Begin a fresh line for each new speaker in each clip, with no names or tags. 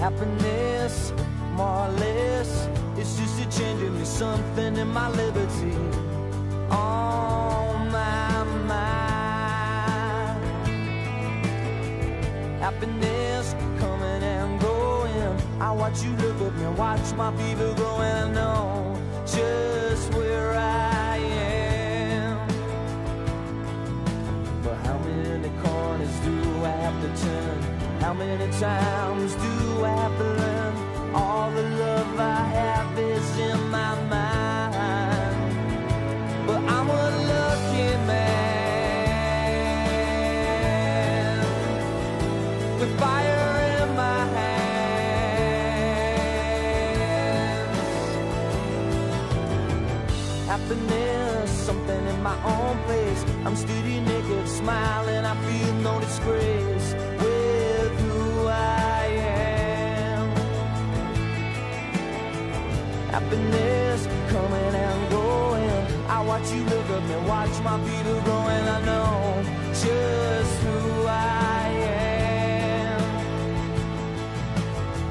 happiness, more or less. It's just a change in me, something in my liberty. On my mind. Happiness coming and going. I watch you look at me, watch my fever growing. I know many times do I learn? All the love I have is in my mind. But I'm a lucky man with fire in my hands. Happiness, something in my own place. I'm steady naked, smiling. I feel no disgrace Happiness coming and going. I watch you look at me, watch my feet are growing. I know just who I am.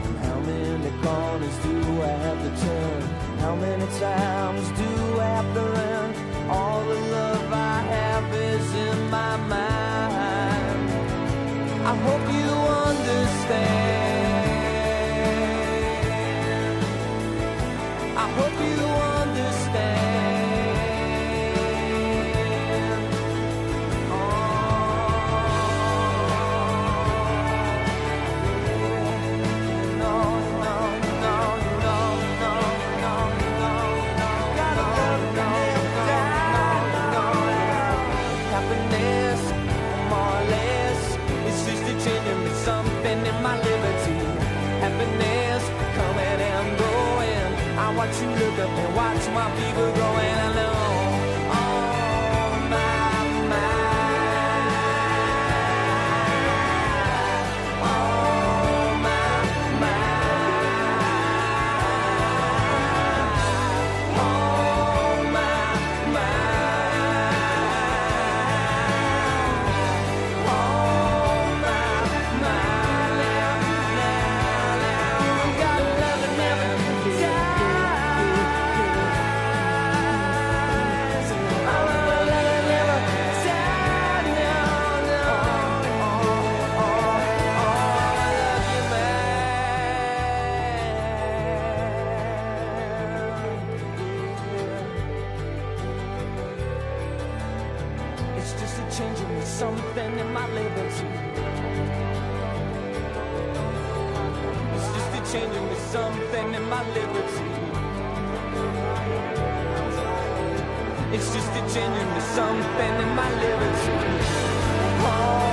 And how many corners do I have to turn? How many times do I have to learn? All the love I have Hope you up and watch my people growing. I In me, something in my liberty. It's just a change in me, something in my liberty. It's just a change in me, something in my liberty. Oh,